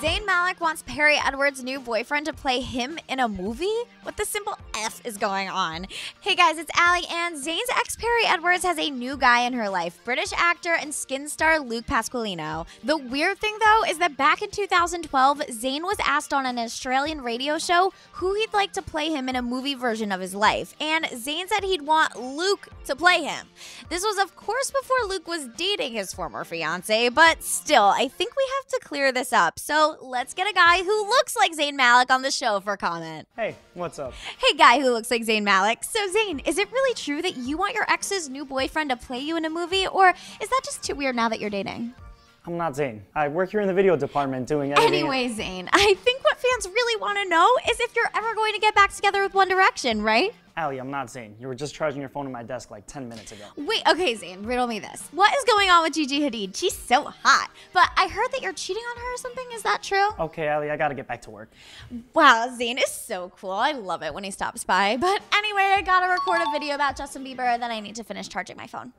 Zayn Malik wants Perrie Edwards' new boyfriend to play him in a movie? What the simple F is going on? Hey guys, it's Ali, and Zayn's ex Perrie Edwards has a new guy in her life British actor and Skins star Luke Pasqualino. The weird thing though is that back in 2012, Zayn was asked on an Australian radio show who he'd like to play him in a movie version of his life, and Zayn said he'd want Luke to play him. This was, of course, before Luke was dating his former fiance, but still, I think we have to clear this up. So let's get a guy who looks like Zayn Malik on the show for comment. Hey, what's up? Hey, guy who looks like Zayn Malik. So, Zayn, is it really true that you want your ex's new boyfriend to play you in a movie, or is that just too weird now that you're dating? I'm not Zayn. I work here in the video department doing editing. Anyway, Zayn, I think what fans really want to know is if you're ever going to get back together with One Direction, right? Ali, I'm not Zayn. You were just charging your phone on my desk like 10 minutes ago. Wait, okay, Zayn, riddle me this. What is going on with Gigi Hadid? She's so hot. But I heard that you're cheating on her or something. Is that true? Okay, Ali, I gotta get back to work. Wow, Zayn is so cool. I love it when he stops by. But anyway, I gotta record a video about Justin Bieber, then I need to finish charging my phone.